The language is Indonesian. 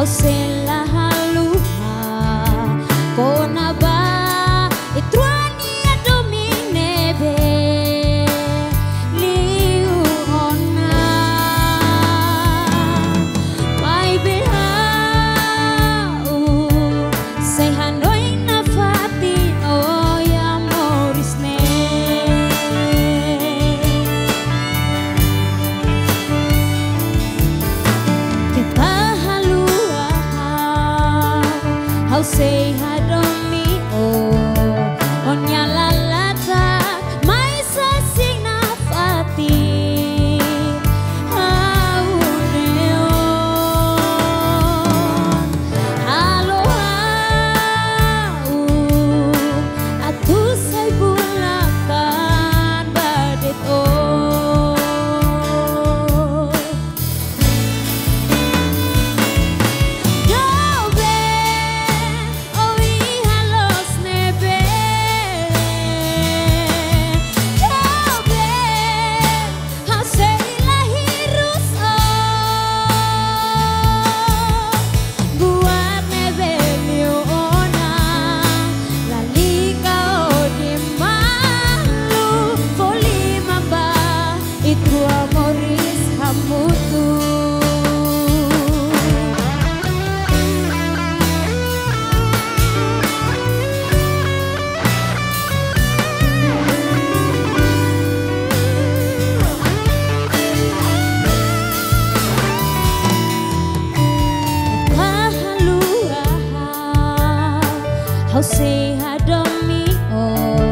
você. say hi. How say I don't oh.